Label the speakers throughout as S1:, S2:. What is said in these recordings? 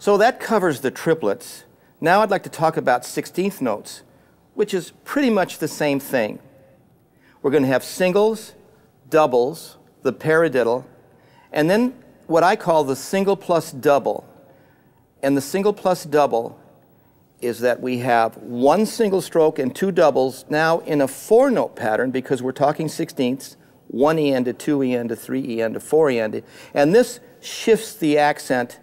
S1: So that covers the triplets. Now I'd like to talk about 16th notes, which is pretty much the same thing. We're going to have singles, doubles, the paradiddle, and then what I call the single plus double. And the single plus double is that we have one single stroke and two doubles now in a four note pattern because we're talking sixteenths, one E end to two E end to three E end to four E end. And this shifts the accent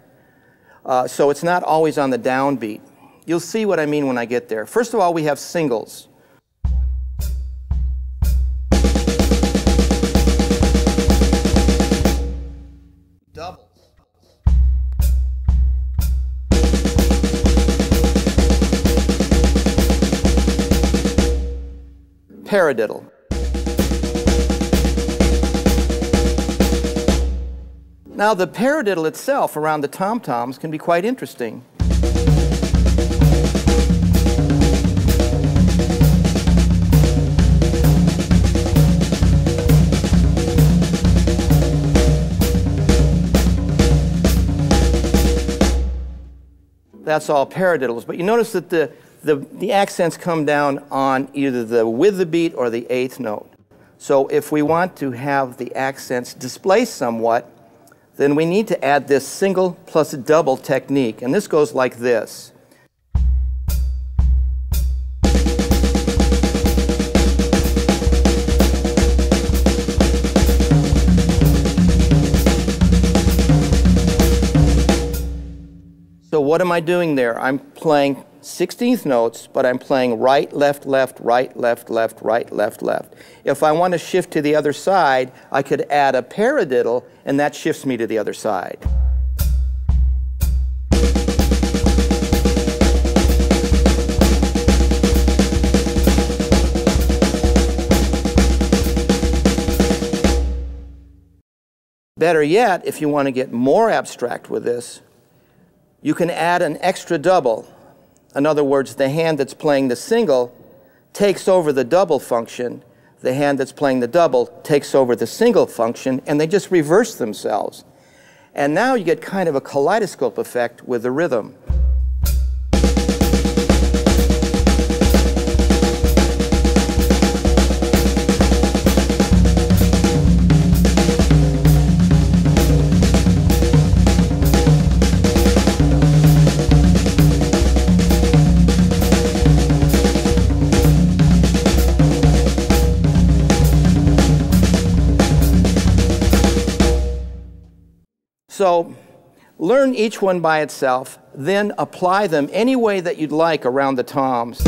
S1: uh, so it's not always on the downbeat. You'll see what I mean when I get there. First of all, we have singles. Doubles. Paradiddle. Now, the paradiddle itself around the tom-toms can be quite interesting. That's all paradiddles. But you notice that the, the, the accents come down on either the with the beat or the eighth note. So if we want to have the accents displaced somewhat, then we need to add this single plus double technique. And this goes like this. So what am I doing there? I'm playing 16th notes, but I'm playing right, left, left, right, left, left, right, left, left. If I want to shift to the other side, I could add a paradiddle, and that shifts me to the other side. Better yet, if you want to get more abstract with this, you can add an extra double in other words, the hand that's playing the single takes over the double function. The hand that's playing the double takes over the single function, and they just reverse themselves. And now you get kind of a kaleidoscope effect with the rhythm. So learn each one by itself, then apply them any way that you'd like around the toms.